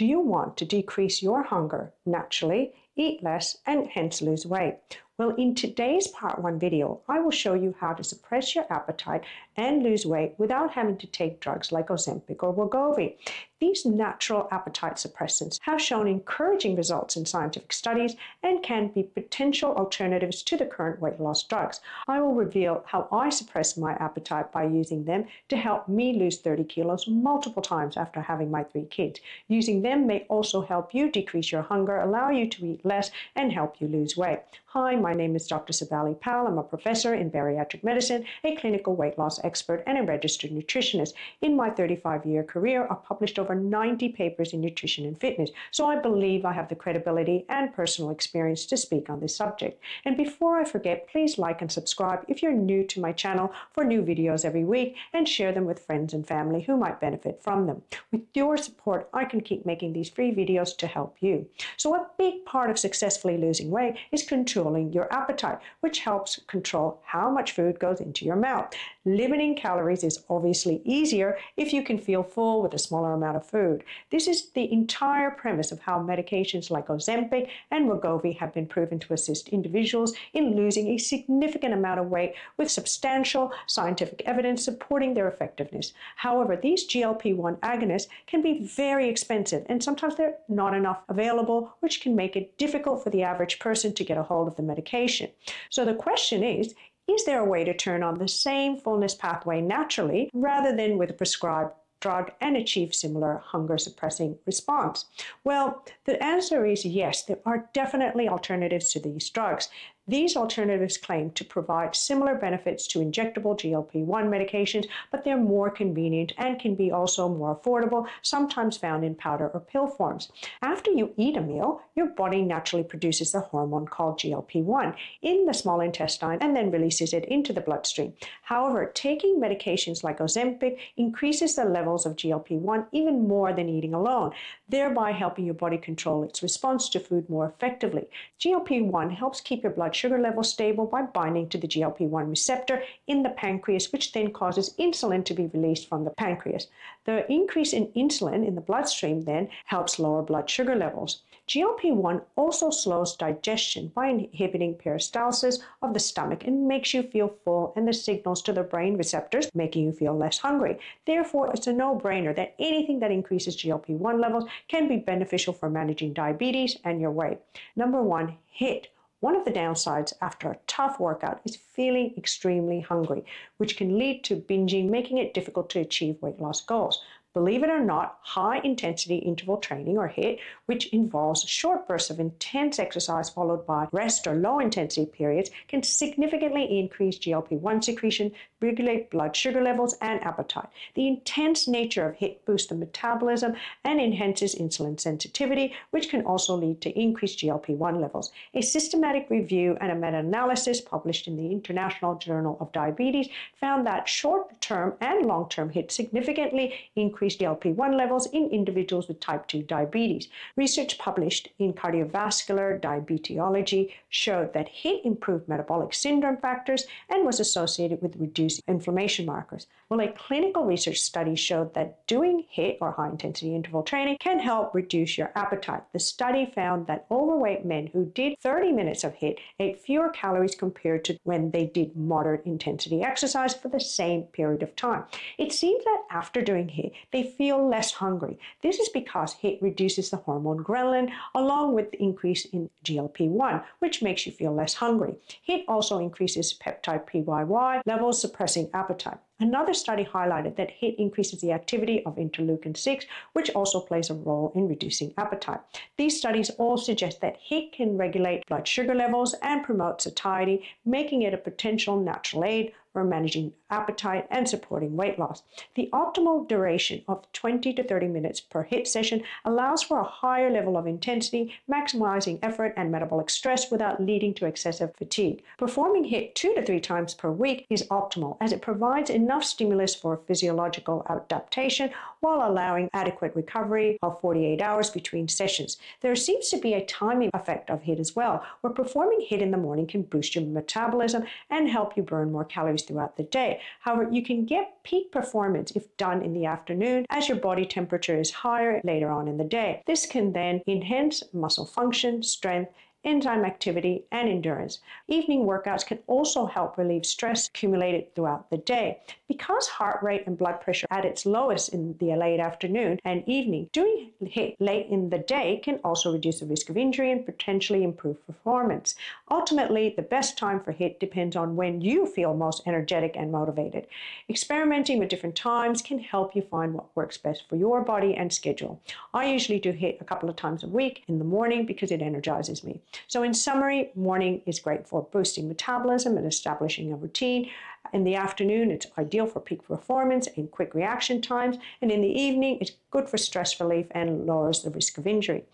Do you want to decrease your hunger naturally, eat less, and hence lose weight? Well, in today's part one video, I will show you how to suppress your appetite and lose weight without having to take drugs like Ozempic or Wegovy. These natural appetite suppressants have shown encouraging results in scientific studies and can be potential alternatives to the current weight loss drugs. I will reveal how I suppress my appetite by using them to help me lose 30 kilos multiple times after having my three kids. Using them may also help you decrease your hunger, allow you to eat less, and help you lose weight. Hi, my name is Dr. Sebely Pal. I'm a professor in bariatric medicine, a clinical weight loss expert, and a registered nutritionist. In my 35 year career, I've published over over 90 papers in nutrition and fitness, so I believe I have the credibility and personal experience to speak on this subject. And before I forget, please like and subscribe if you're new to my channel for new videos every week and share them with friends and family who might benefit from them. With your support, I can keep making these free videos to help you. So a big part of successfully losing weight is controlling your appetite, which helps control how much food goes into your mouth. Limiting calories is obviously easier if you can feel full with a smaller amount of food. This is the entire premise of how medications like Ozempic and Wegovy have been proven to assist individuals in losing a significant amount of weight with substantial scientific evidence supporting their effectiveness. However, these GLP-1 agonists can be very expensive and sometimes they're not enough available, which can make it difficult for the average person to get a hold of the medication. So the question is, is there a way to turn on the same fullness pathway naturally rather than with a prescribed drug and achieve similar hunger suppressing response? Well, the answer is yes, there are definitely alternatives to these drugs. These alternatives claim to provide similar benefits to injectable GLP 1 medications, but they're more convenient and can be also more affordable, sometimes found in powder or pill forms. After you eat a meal, your body naturally produces the hormone called GLP 1 in the small intestine and then releases it into the bloodstream. However, taking medications like Ozempic increases the levels of GLP 1 even more than eating alone, thereby helping your body control its response to food more effectively. GLP 1 helps keep your blood sugar level stable by binding to the GLP 1 receptor in the pancreas, which then causes insulin to be released from the pancreas. The increase in insulin in the bloodstream then helps lower blood sugar levels. GLP 1 also slows digestion by inhibiting peristalsis of the stomach and makes you feel full and the signals to the brain receptors, making you feel less hungry. Therefore, it's a no brainer that anything that increases GLP 1 levels can be beneficial for managing diabetes and your weight. Number one, HIIT one of the downsides after a tough workout is feeling extremely hungry, which can lead to binging, making it difficult to achieve weight loss goals. Believe it or not, high intensity interval training or HIIT, which involves short bursts of intense exercise followed by rest or low intensity periods, can significantly increase GLP 1 secretion, regulate blood sugar levels, and appetite. The intense nature of HIIT boosts the metabolism and enhances insulin sensitivity, which can also lead to increased GLP 1 levels. A systematic review and a meta analysis published in the International Journal of Diabetes found that short term and long term HIIT significantly increased increased GLP-1 levels in individuals with type 2 diabetes. Research published in Cardiovascular Diabetology showed that HIIT improved metabolic syndrome factors and was associated with reduced inflammation markers. Well, a clinical research study showed that doing HIIT or high intensity interval training can help reduce your appetite. The study found that overweight men who did 30 minutes of HIIT ate fewer calories compared to when they did moderate intensity exercise for the same period of time. It seems that after doing HIIT, they feel less hungry. This is because HIIT reduces the hormone ghrelin along with the increase in GLP-1, which makes you feel less hungry. HIIT also increases peptide PYY levels, suppressing appetite. Another study highlighted that HIIT increases the activity of interleukin 6, which also plays a role in reducing appetite. These studies all suggest that HIIT can regulate blood sugar levels and promote satiety, making it a potential natural aid for managing appetite and supporting weight loss. The optimal duration of 20 to 30 minutes per HIIT session allows for a higher level of intensity, maximizing effort and metabolic stress without leading to excessive fatigue. Performing HIIT two to three times per week is optimal as it provides enough stimulus for physiological adaptation while allowing adequate recovery of 48 hours between sessions. There seems to be a timing effect of HIIT as well, where performing HIIT in the morning can boost your metabolism and help you burn more calories throughout the day. However, you can get peak performance if done in the afternoon as your body temperature is higher later on in the day. This can then enhance muscle function, strength, enzyme activity, and endurance. Evening workouts can also help relieve stress accumulated throughout the day. Because heart rate and blood pressure are at its lowest in the late afternoon and evening, doing HIIT late in the day can also reduce the risk of injury and potentially improve performance. Ultimately, the best time for HIIT depends on when you feel most energetic and motivated. Experimenting with different times can help you find what works best for your body and schedule. I usually do HIIT a couple of times a week in the morning because it energizes me. So, in summary, morning is great for boosting metabolism and establishing a routine. In the afternoon, it's ideal for peak performance and quick reaction times. And in the evening, it's good for stress relief and lowers the risk of injury.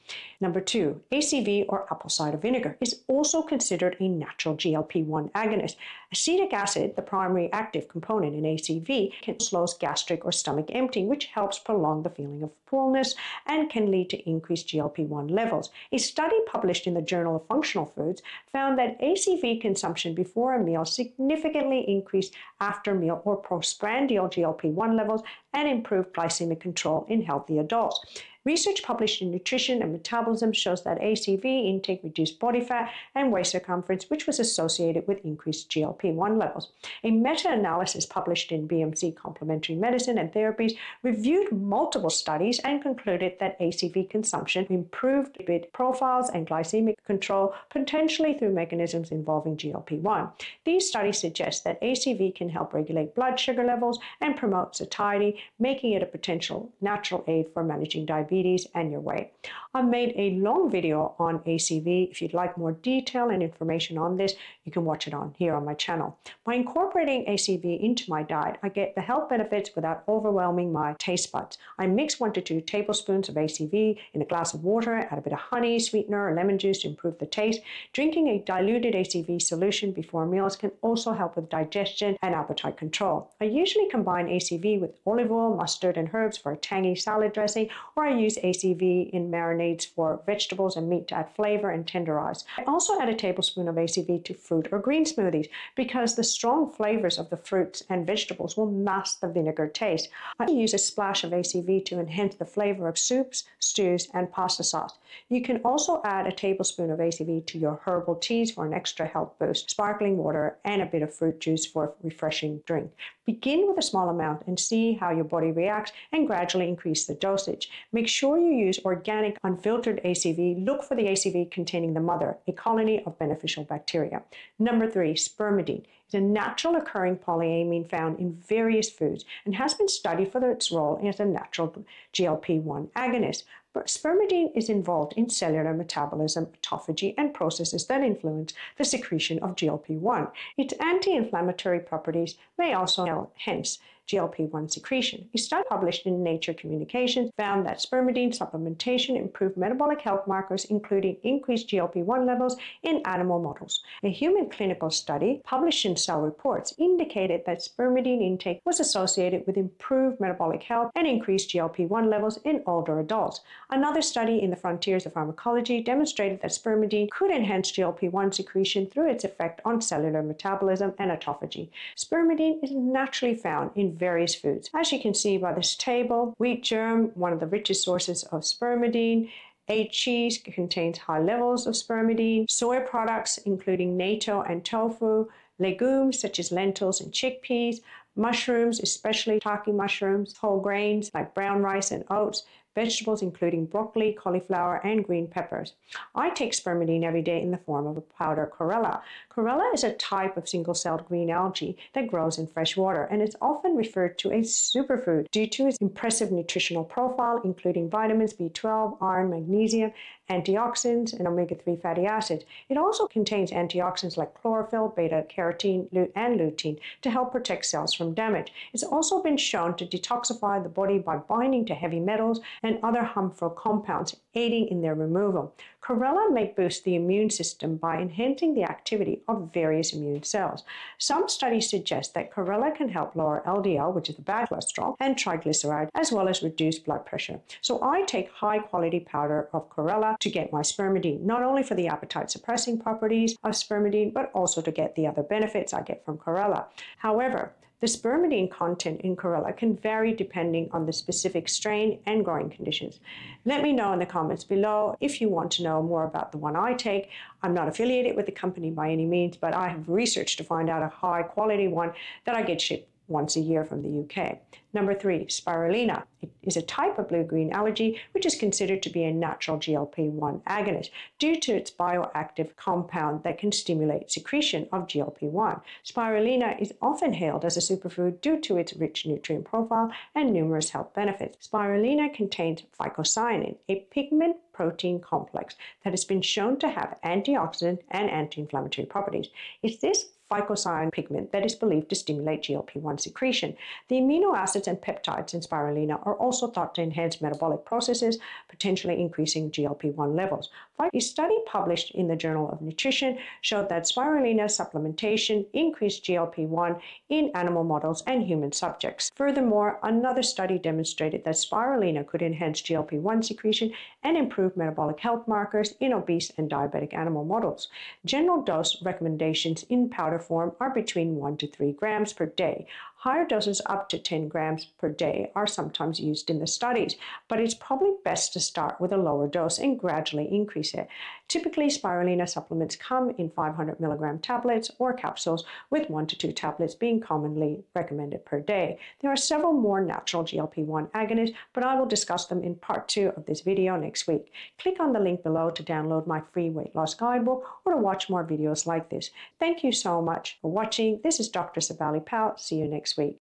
Number two, ACV or apple cider vinegar is also considered a natural GLP 1 agonist. Acetic acid, the primary active component in ACV, can slow gastric or stomach emptying, which helps prolong the feeling of fullness and can lead to increased GLP 1 levels. A study published in the Journal of Functional Foods found that ACV consumption before a meal significantly increased after meal or postprandial GLP 1 levels and improved glycemic control in healthy adults. Research published in Nutrition and Metabolism shows that ACV intake reduced body fat and waist circumference, which was associated with increased GLP 1 levels. A meta analysis published in BMC Complementary Medicine and Therapies reviewed multiple studies and concluded that ACV consumption improved lipid profiles and glycemic control, potentially through mechanisms involving GLP 1. These studies suggest that ACV can help regulate blood sugar levels and promote satiety, making it a potential natural aid for managing diabetes diabetes and your weight. I've made a long video on ACV. If you'd like more detail and information on this, you can watch it on here on my channel. By incorporating ACV into my diet, I get the health benefits without overwhelming my taste buds. I mix one to two tablespoons of ACV in a glass of water, add a bit of honey, sweetener, or lemon juice to improve the taste. Drinking a diluted ACV solution before meals can also help with digestion and appetite control. I usually combine ACV with olive oil, mustard, and herbs for a tangy salad dressing, or I use use ACV in marinades for vegetables and meat to add flavor and tenderize. I also add a tablespoon of ACV to fruit or green smoothies because the strong flavors of the fruits and vegetables will mask the vinegar taste. I use a splash of ACV to enhance the flavor of soups, stews, and pasta sauce. You can also add a tablespoon of ACV to your herbal teas for an extra health boost, sparkling water, and a bit of fruit juice for a refreshing drink. Begin with a small amount and see how your body reacts and gradually increase the dosage. Make sure you use organic, unfiltered ACV. Look for the ACV containing the mother, a colony of beneficial bacteria. Number three, spermidine is a natural occurring polyamine found in various foods and has been studied for its role as a natural GLP 1 agonist. Spermidine is involved in cellular metabolism, autophagy, and processes that influence the secretion of GLP 1. Its anti inflammatory properties may also hence GLP-1 secretion. A study published in Nature Communications found that spermidine supplementation improved metabolic health markers, including increased GLP-1 levels in animal models. A human clinical study published in Cell Reports indicated that spermidine intake was associated with improved metabolic health and increased GLP-1 levels in older adults. Another study in the Frontiers of Pharmacology demonstrated that spermidine could enhance GLP-1 secretion through its effect on cellular metabolism and autophagy. Spermidine is naturally found in various foods. As you can see by this table, wheat germ, one of the richest sources of spermidine, a cheese contains high levels of spermidine. Soy products, including natto and tofu, legumes such as lentils and chickpeas, mushrooms, especially shiitake mushrooms, whole grains like brown rice and oats, vegetables including broccoli, cauliflower, and green peppers. I take spermidine every day in the form of a powder chlorella. Chlorella is a type of single-celled green algae that grows in fresh water and is often referred to as superfood due to its impressive nutritional profile, including vitamins B12, iron, magnesium, antioxidants, and omega-3 fatty acids. It also contains antioxidants like chlorophyll, beta-carotene, and lutein to help protect cells from damage. It's also been shown to detoxify the body by binding to heavy metals and other harmful compounds, aiding in their removal. Chlorella may boost the immune system by enhancing the activity of various immune cells. Some studies suggest that chlorella can help lower LDL, which is the bad cholesterol, and triglyceride, as well as reduce blood pressure. So I take high quality powder of chlorella to get my spermidine, not only for the appetite suppressing properties of spermidine, but also to get the other benefits I get from chlorella. However, the spermidine content in chlorella can vary depending on the specific strain and growing conditions. Let me know in the comments below if you want to know more about the one I take. I'm not affiliated with the company by any means, but I have researched to find out a high quality one that I get shipped once a year from the UK. Number three, spirulina. It is a type of blue-green algae which is considered to be a natural GLP-1 agonist due to its bioactive compound that can stimulate secretion of GLP-1. Spirulina is often hailed as a superfood due to its rich nutrient profile and numerous health benefits. Spirulina contains phycocyanin, a pigment protein complex that has been shown to have antioxidant and anti-inflammatory properties. It's this phycocyanin pigment that is believed to stimulate GLP-1 secretion. The amino acids and peptides in spirulina are also thought to enhance metabolic processes, potentially increasing GLP-1 levels. A study published in the Journal of Nutrition showed that spirulina supplementation increased GLP-1 in animal models and human subjects. Furthermore, another study demonstrated that spirulina could enhance GLP-1 secretion and improve metabolic health markers in obese and diabetic animal models. General dose recommendations in powder form are between 1 to 3 grams per day. Higher doses up to 10 grams per day are sometimes used in the studies, but it's probably best to start with a lower dose and gradually increase it. Typically, spirulina supplements come in 500 milligram tablets or capsules, with one to two tablets being commonly recommended per day. There are several more natural GLP-1 agonists, but I will discuss them in part two of this video next week. Click on the link below to download my free weight loss guidebook or to watch more videos like this. Thank you so much for watching. This is Dr. Sebely Pal. See you next week.